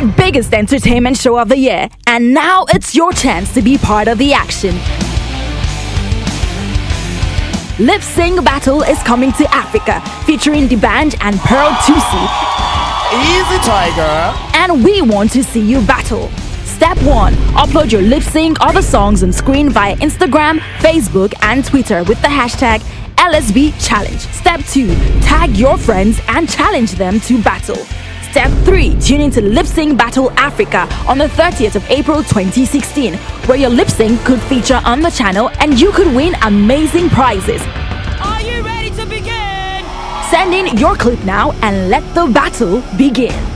the biggest entertainment show of the year, and now it's your chance to be part of the action. Lip Sync Battle is coming to Africa, featuring D'banj and Pearl Thusi, Easy, Tiger. and we want to see you battle. Step 1 Upload your lip sync or the songs on screen via Instagram, Facebook, and Twitter with the hashtag LSB Challenge. Step 2 Tag your friends and challenge them to battle. Step 3 Tune into Lip Sync Battle Africa on the 30th of April 2016, where your lip sync could feature on the channel and you could win amazing prizes. Are you ready to begin? Send in your clip now and let the battle begin.